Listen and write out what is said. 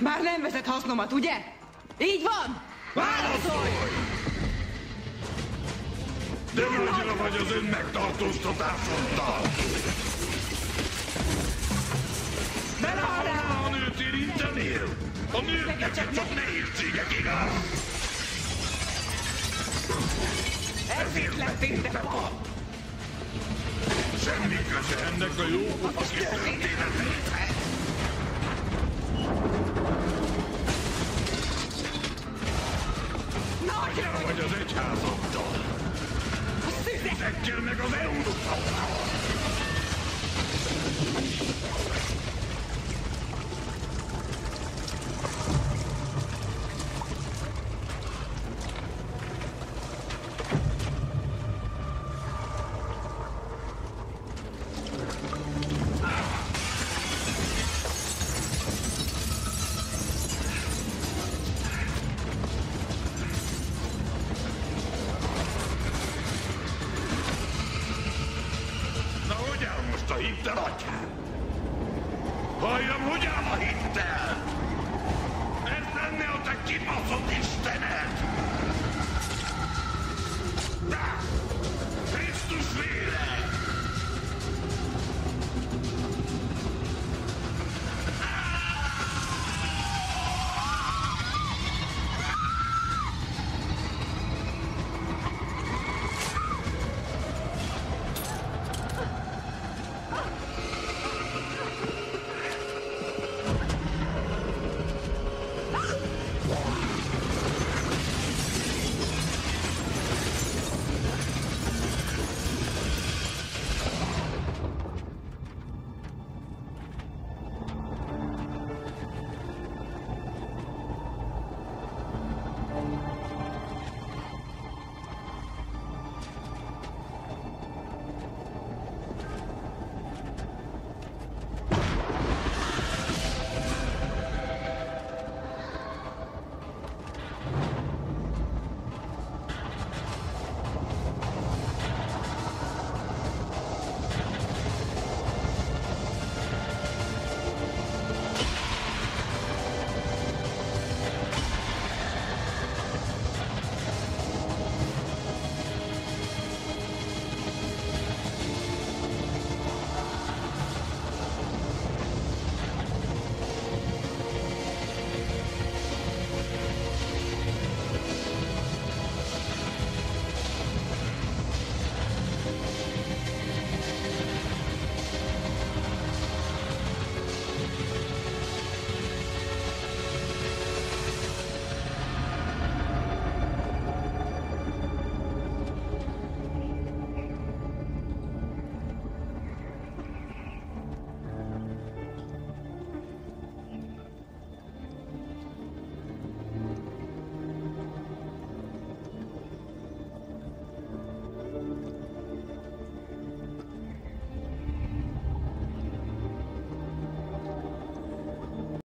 Már nem vezet hasznomat, ugye? Így van? Válaszolj! De annyira vagy az ön megtartóztatásodtal! Belárá! A nőt érintenél? A nők neked csak nehézségek, igaz? Ezért lettél te pap! Semmi köze ennek a jó pofa kis történeteihez! Atyám vagy az egyházaddal! A szüzet! Ezekkel meg az erudukkal! hittel, atyám! Halljam, hogy áll a hittel! Ez lenne a te kibaszott